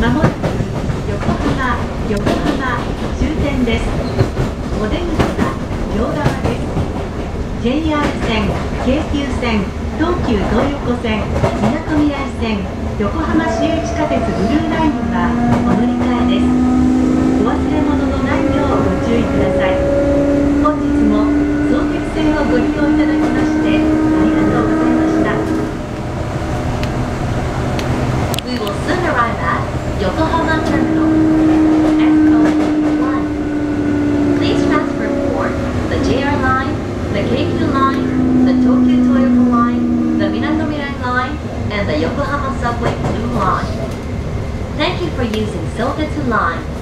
まもなく横浜横浜終点です。お出口は両側です。JR 線京急線東急東横線みなとみらい線横浜市営地下鉄ブルーラインはお乗り換えです。for using silver to lime.